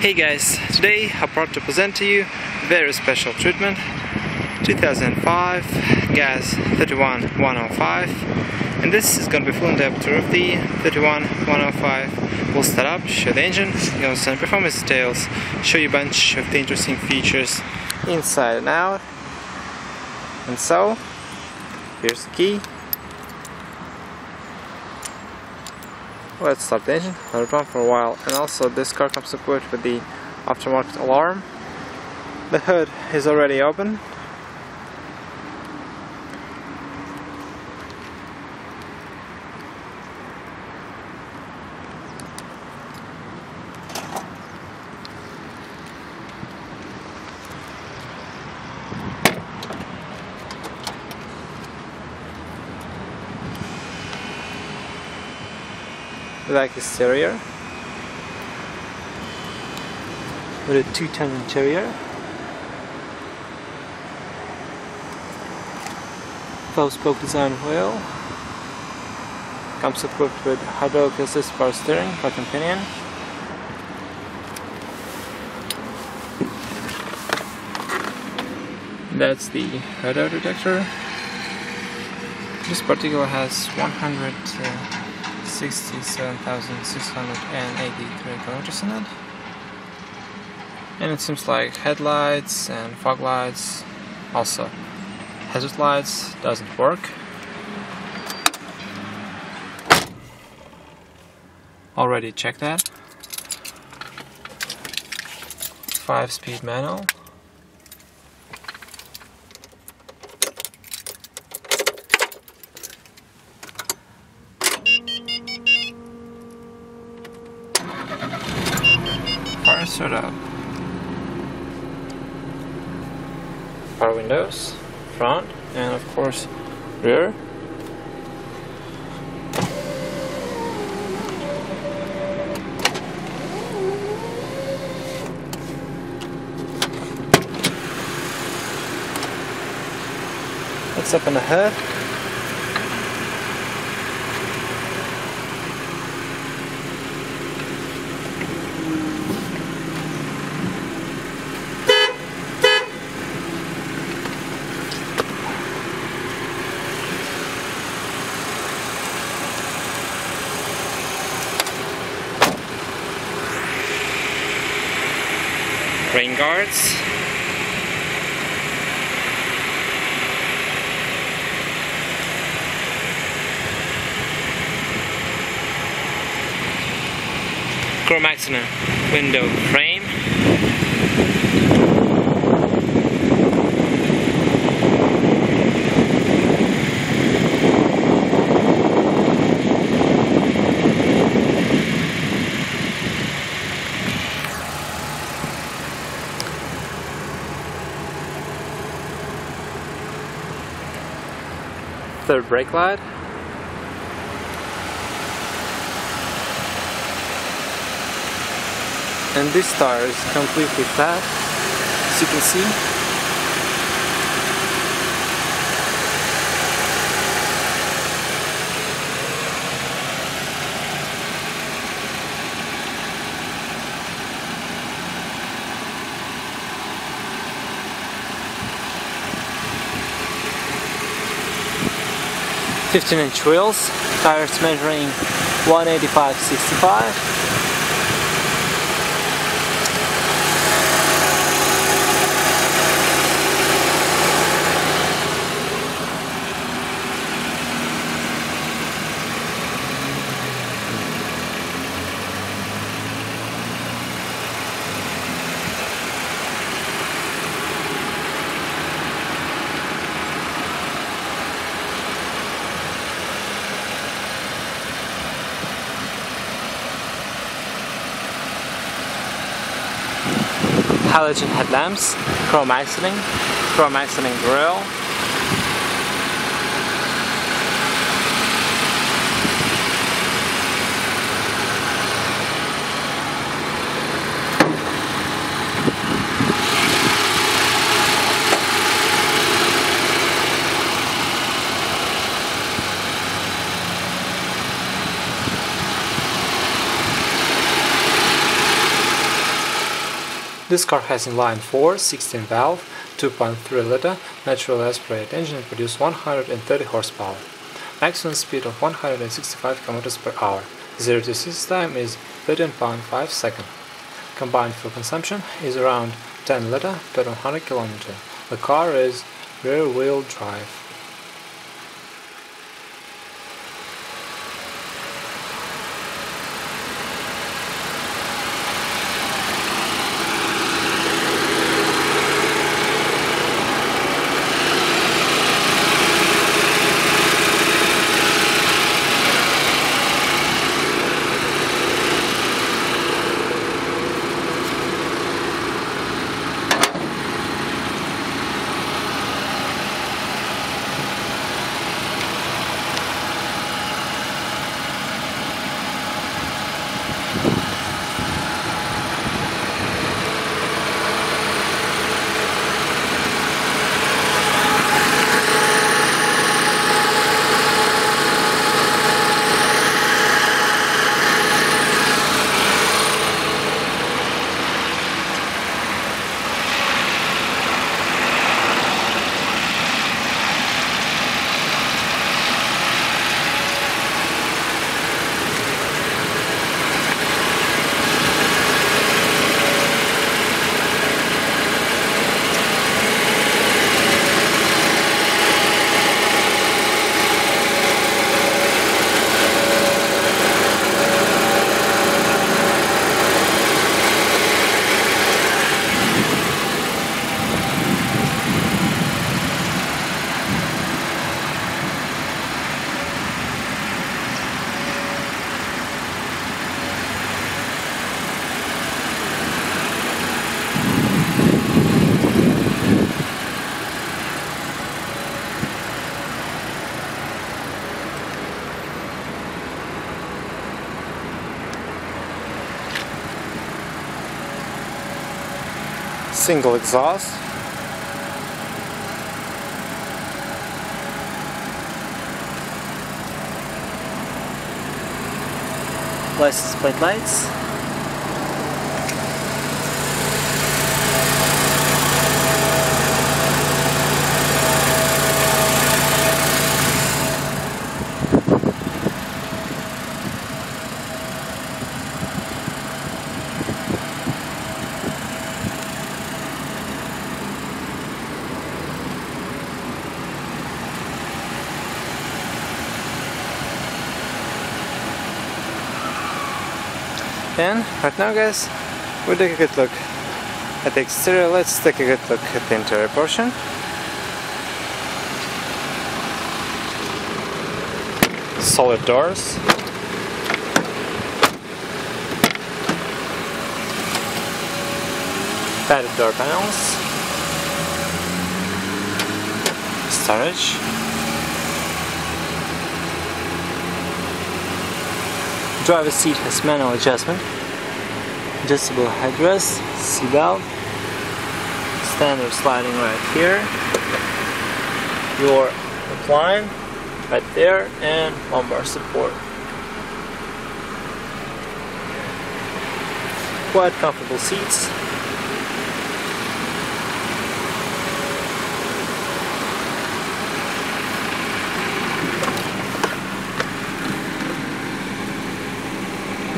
Hey guys, today I'm proud to present to you very special treatment 2005 GAZ 31105 and this is going to be full in-depth tour of the 31105 we'll start up, show the engine, go some performance details, show you a bunch of the interesting features inside and out. And so here's the key Let's start the engine, let it run for a while. And also this car comes equipped with the aftermarket alarm. The hood is already open. Black exterior with a two-ton interior four-spoke design wheel comes equipped with hydraulic assist power steering, button pinion that's the radar detector. This particular has 100 uh, 67,683 kilometers in it. And it seems like headlights and fog lights, also hazard lights, doesn't work. Already checked that. 5 speed manual. Start up. Power windows, front, and of course rear. Let's open the hood. Rain guards. Chromaxina window frame. Third brake light. And this tire is completely flat, as you can see. 15 inch wheels, tires measuring 185 65 halogen headlamps, chrome isoning, chrome isoning grille, This car has inline 4, 16 valve, 2.3 liter natural aspirated engine and produces 130 horsepower. Maximum speed of 165 km per hour. 0 to 60 time is 13.5 second. Combined fuel consumption is around 10 liter per 100 km. The car is rear wheel drive. Single exhaust. License plate lights And right now guys, we'll take a good look at the exterior. Let's take a good look at the interior portion. Solid doors. Padded door panels. Storage. Driver's seat has manual adjustment, adjustable headrest, seat belt, standard sliding right here, your recline right there, and lumbar support. Quite comfortable seats.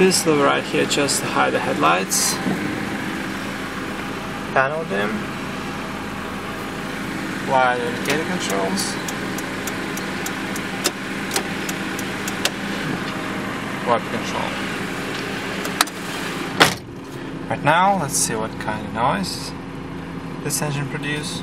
This lever right here just to hide the headlights. Panel dim. Wide indicator controls. Wiper control. Right now, let's see what kind of noise this engine produces.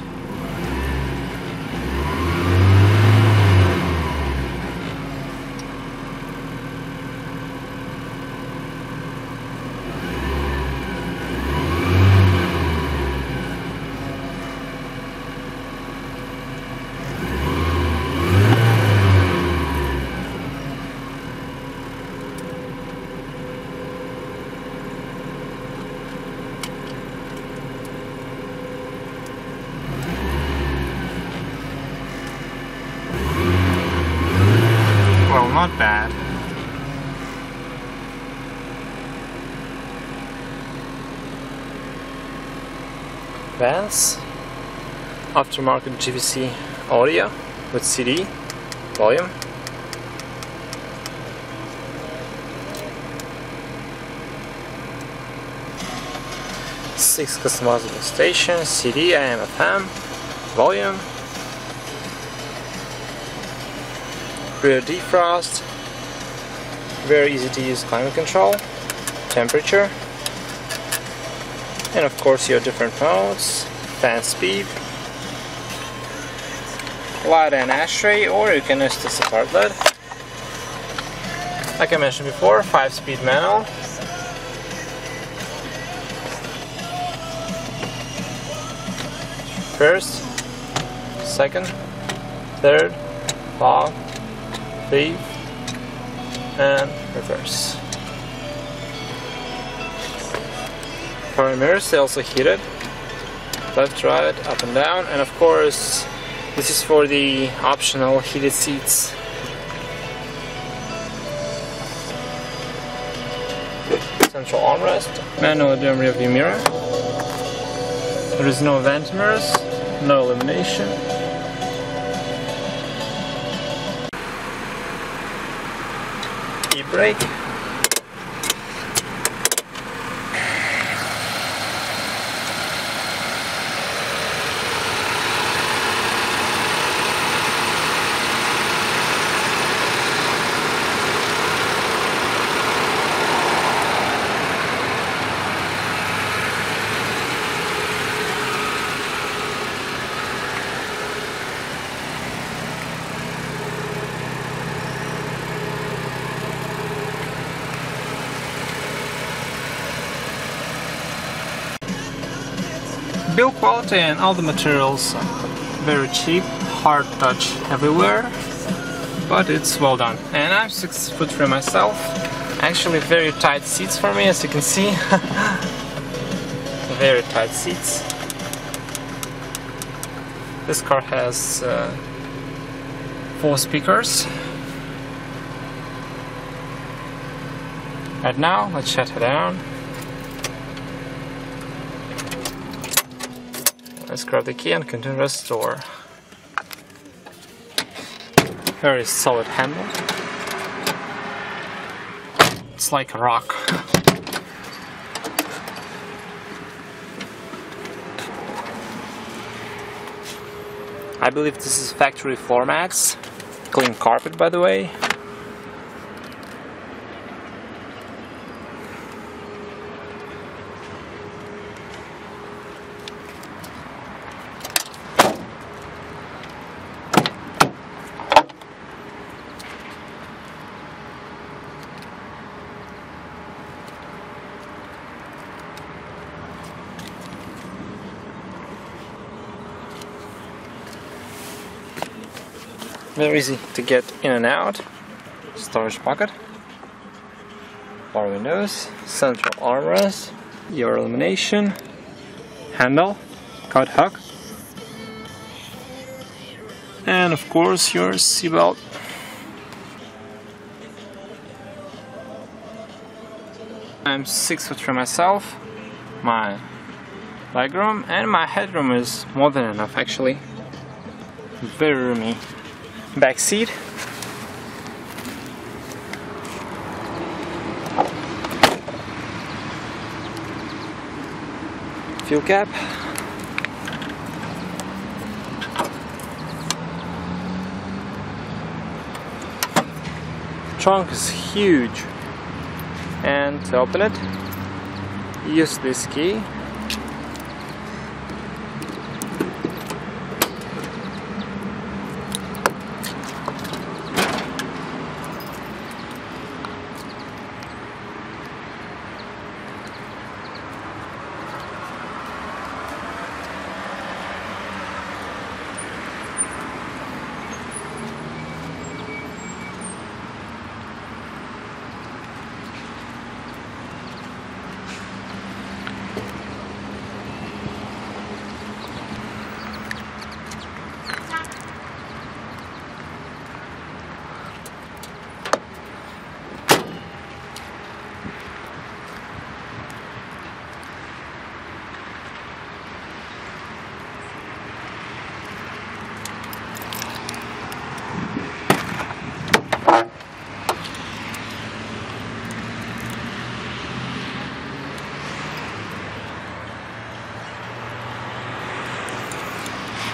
Vance aftermarket JVC audio with CD volume. Six customizable stations CD AM FM volume. Rear defrost. Very easy to use climate control. Temperature and of course your different modes fan speed light and ashtray or you can use the support lid like I mentioned before 5 speed manual. First second third fourth fifth and reverse power mirrors they also heated left right up and down and of course this is for the optional heated seats. Central armrest, manual dim rear view mirror. There is no vent mirrors, no illumination. E-brake. Build quality and all the materials very cheap, hard touch everywhere, but it's well done. And I'm 6 foot 3 myself, actually very tight seats for me as you can see. very tight seats. This car has uh, four speakers. Right now, let's shut it down. Let's grab the key and continue to restore. Very solid handle. It's like a rock. I believe this is factory floor mats. Clean carpet by the way. Very easy to get in and out. Storage pocket. Power windows. Central armrest. Your illumination. Handle. Cut hook. And of course your seatbelt. I'm six foot for myself. My legroom and my headroom is more than enough actually. Very roomy back seat. Fuel cap. Trunk is huge and to open it use this key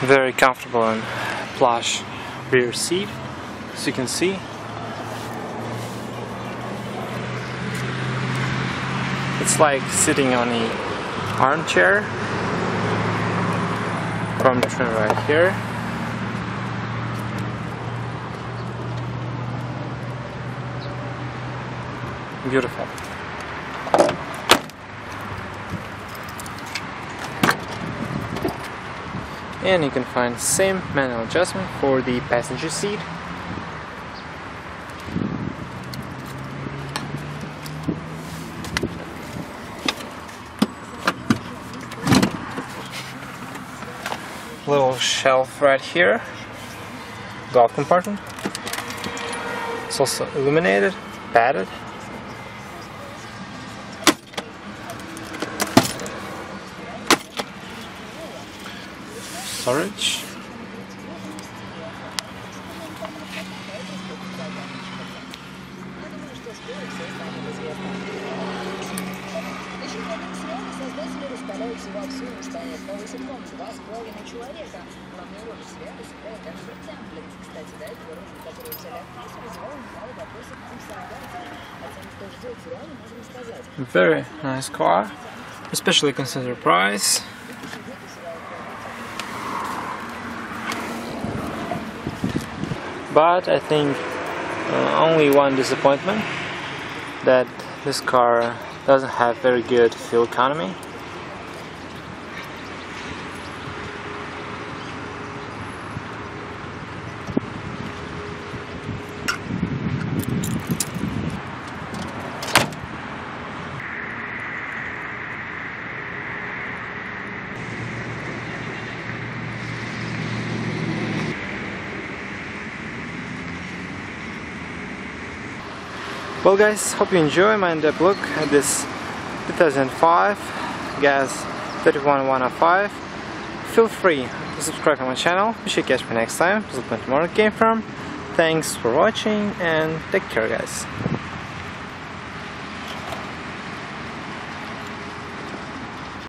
Very comfortable and plush rear seat, as you can see. It's like sitting on a armchair. From right here. Beautiful. And you can find same manual adjustment for the passenger seat. Little shelf right here. Glove compartment. It's also illuminated, padded. storage. Very nice car, especially considering price. But I think uh, only one disappointment that this car doesn't have very good fuel economy Well guys, hope you enjoy my in-depth look at this 2005 GAZ 31105. Feel free to subscribe to my channel. You should catch me next time. This is where tomorrow came from. Thanks for watching and take care guys.